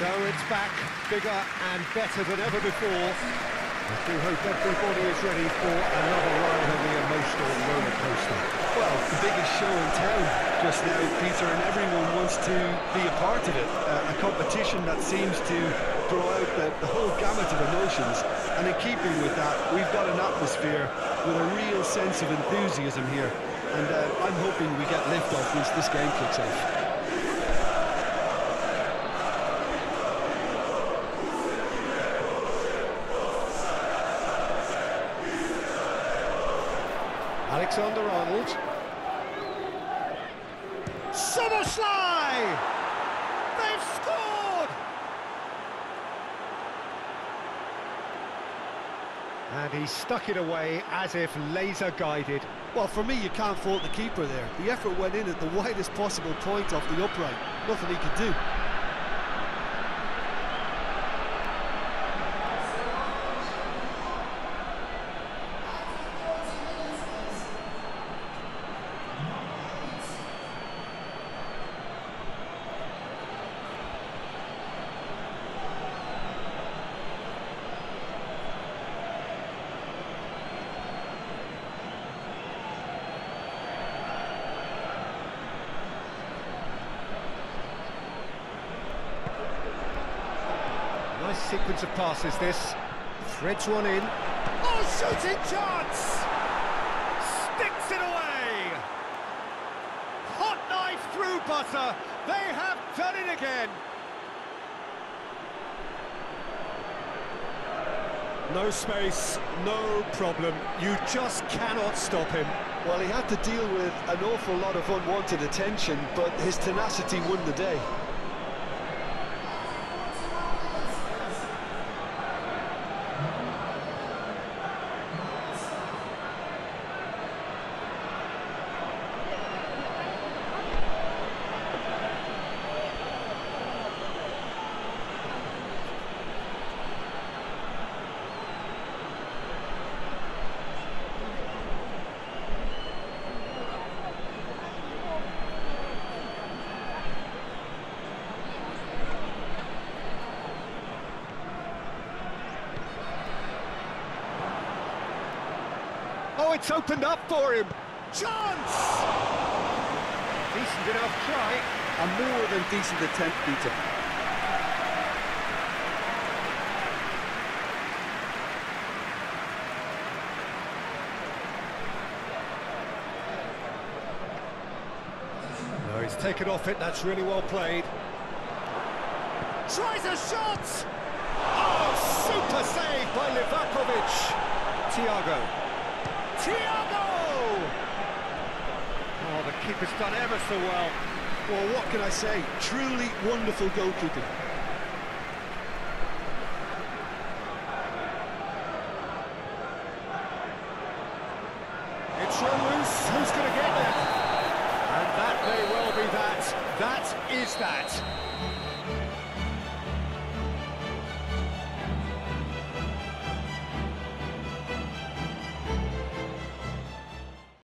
So it's back, bigger and better than ever before. I do hope everybody is ready for another ride on the emotional roller coaster. Well, the biggest show in town just now, Peter, and everyone wants to be a part of it. Uh, a competition that seems to draw out the, the whole gamut of emotions. And in keeping with that, we've got an atmosphere with a real sense of enthusiasm here. And uh, I'm hoping we get lift-off once this game kicks off. Alexander-Arnold. Szoboszlai! They've scored! And he stuck it away as if laser-guided. Well, for me, you can't fault the keeper there. The effort went in at the widest possible point off the upright. Nothing he could do. Nice sequence of passes, this. Threads one in. Oh, shooting chance! Sticks it away! Hot knife through butter. They have done it again. No space, no problem. You just cannot stop him. Well, he had to deal with an awful lot of unwanted attention, but his tenacity won the day. Oh, it's opened up for him. Chance! Decent enough try. A more than decent attempt, Peter. No, he's taken off it. That's really well played. Tries a shot! Oh, super save by Livakovic. Thiago. Thiago! Oh, the keeper's done ever so well. Well, what can I say? Truly wonderful goalkeeping. It's run loose. Who's going to get there? And that may well be that. That is that.